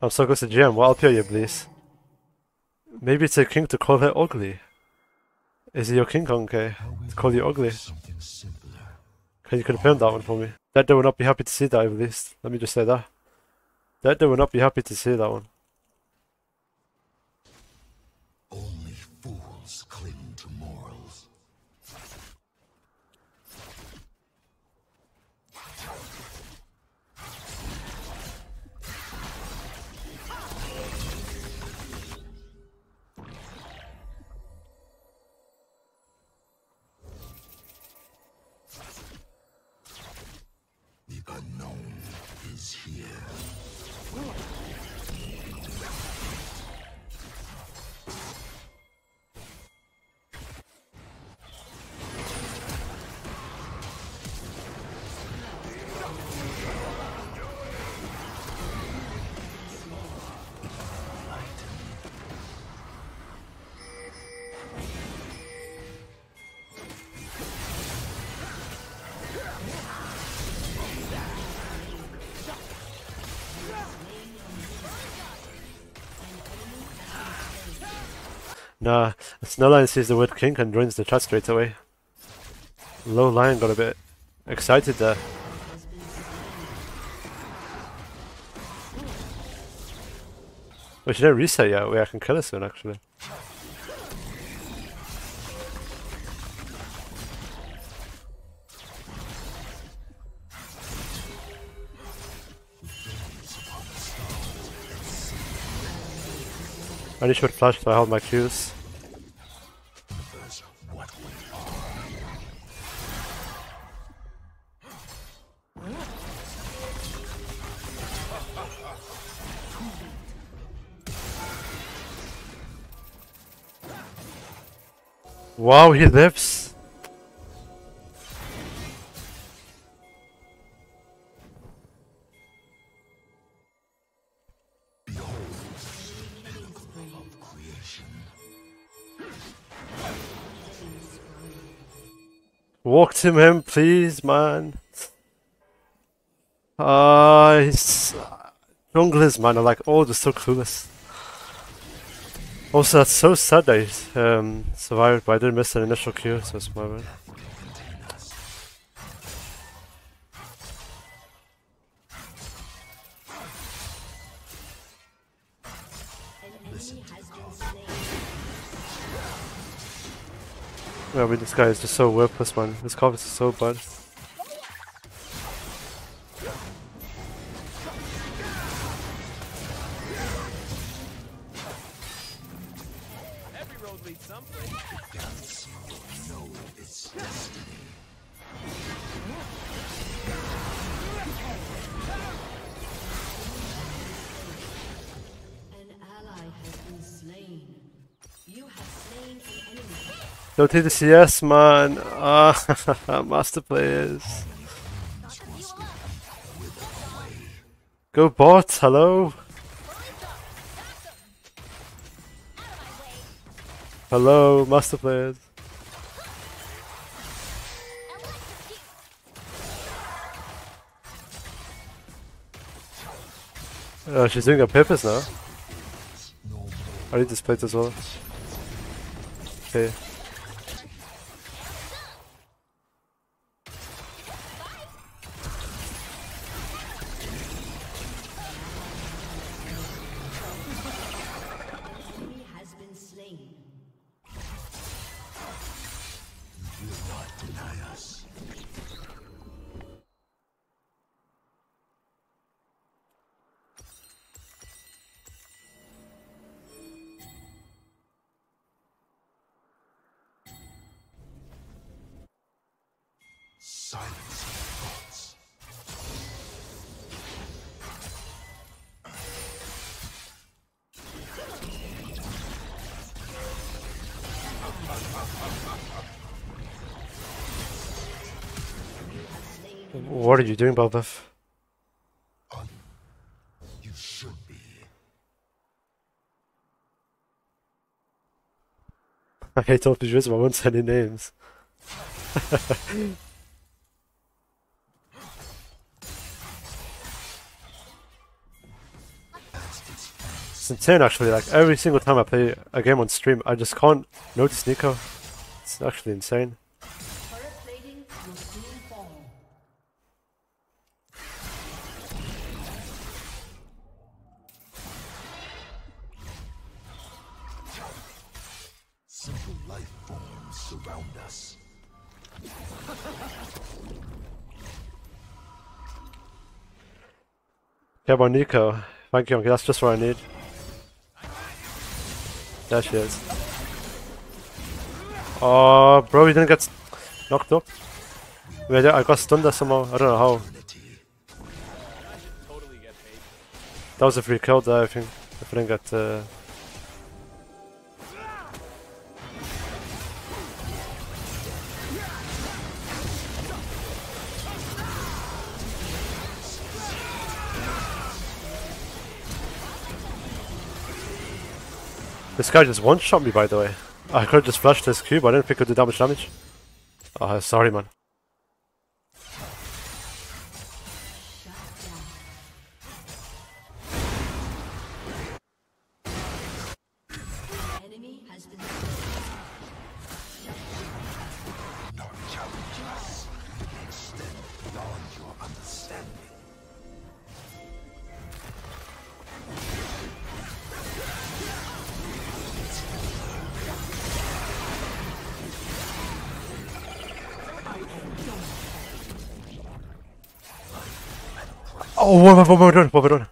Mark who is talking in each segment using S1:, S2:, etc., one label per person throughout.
S1: I'm so close to GM. LP are you, please? Maybe it's a king to call her ugly. Is it your king kong. To call you ugly? Can you confirm that one for me? That they will not be happy to see that at least. Let me just say that. That they will not be happy to see that one.
S2: Only fools cling to morals. Unknown is here.
S1: Nah, Snowline sees the word king and joins the chat straight away. Low Lion got a bit excited there. We should didn't reset yet. Wait, I can kill her soon actually. I need short flash so I hold my Qs. Wow, he lives! Walk to him, please, man. Ah, he's junglers, man, are like all just so clueless. Also, that's so sad he's um, survived, but I did miss an initial Q, so it's my bad. I mean, this guy is just so worthless, man. This cover is so bad.
S3: Road leads someplace.
S2: know its destiny.
S4: You have slain an enemy.
S1: Don't take the CS, man. Ah, master players. Go bot, hello. Hello, master players. Oh, she's doing a purpose now. I need this plate as well. Okay.
S2: Deny us.
S1: What are you doing, Bel'Veth?
S2: You should be.
S1: I hate all but I won't say any names. It's insane actually, like every single time I play a game on stream, I just can't notice Nico. It's actually insane. Yeah, about Nico. Thank you, Uncle. That's just what I need. There she is. Oh, bro, you didn't get knocked up. Wait, I got stunned there somehow. I don't know how. That was a free kill there, I think. If I didn't get. Uh... This guy just one shot me, by the way. I could have just flashed this cube, I didn't think it would do that much damage. Oh, sorry, man. Oh, one, one, one,
S2: one, one, one.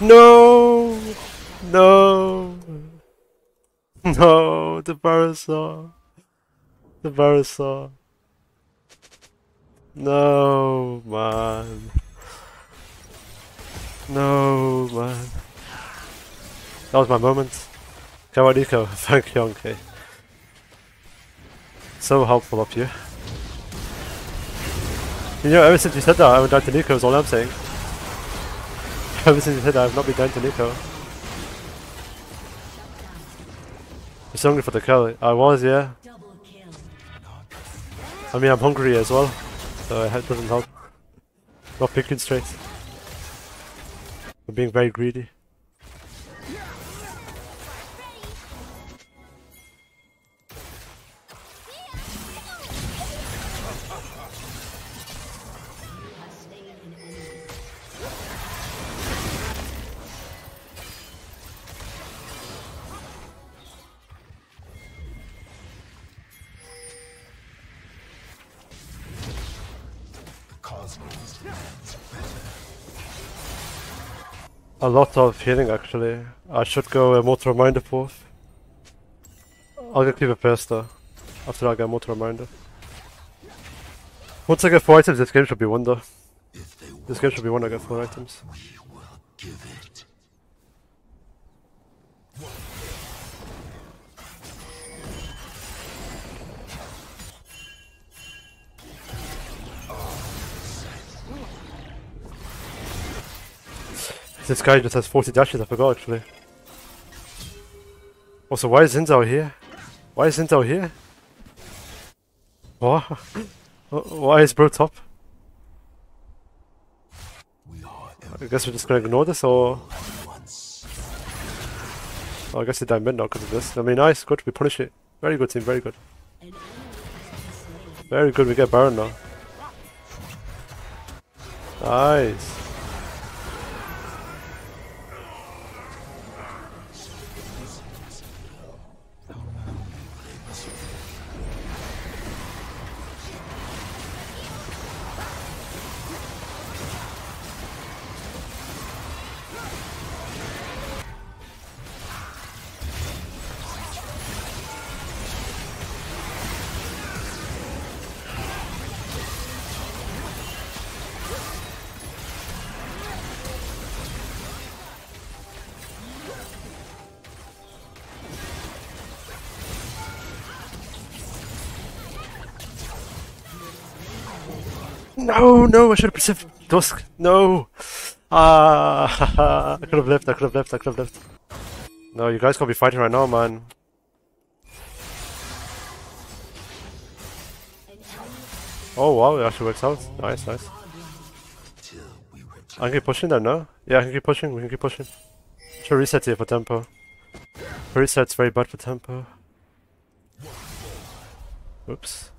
S1: No! No! The Barosaur! The Barosaur! No, man. No, man. That was my moment. Nico. Thank you, Uncle. So helpful of you. You know, ever since you said that, I went down to Nico, is all I'm saying. Ever since you said that, I've not been down to Nico. It's hungry for the kill. I was, yeah. I mean, I'm hungry as well, so it doesn't help. Not picking straight. I'm being very greedy. A lot of healing actually. I should go uh, Mortal Reminder forth. I'll get Cleaver first though. After I get a Mortal Reminder. Once I get 4 items, this game should be won though. This game should be won, I get 4 items. This guy just has 40 dashes, I forgot actually. Also, why is Xin Zhao here? Why is Xin Zhao here? What? Why is bro top? I guess we're just gonna ignore this, or... Oh, I guess they died mid now because of this. I mean, nice, good, we punish it. Very good team, very good. Very good, we get Baron now. Nice. No, no, I should have perceived Dusk. No. Ah, I could have left. I could have left. I could have left. No, you guys can't be fighting right now, man. Oh wow, it actually works out. Nice, nice. I can keep pushing then, no? Yeah, I can keep pushing. We can keep pushing. Should reset here for tempo. Reset's very bad for tempo. Oops.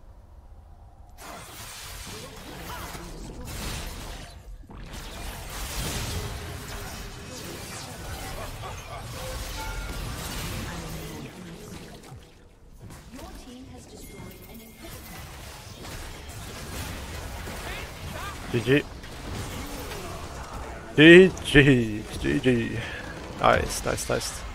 S1: GG. GG. GG. Nice, nice, nice.